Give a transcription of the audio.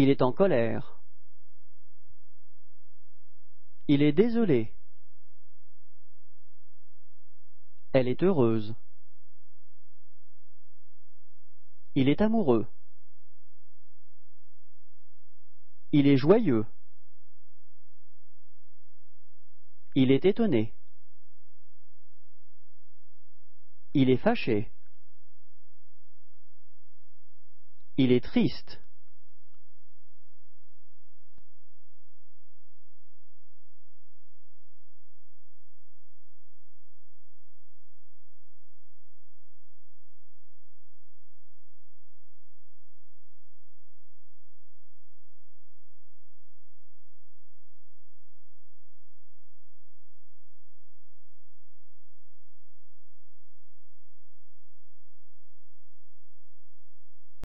Il est en colère. Il est désolé. Elle est heureuse. Il est amoureux. Il est joyeux. Il est étonné. Il est fâché. Il est triste.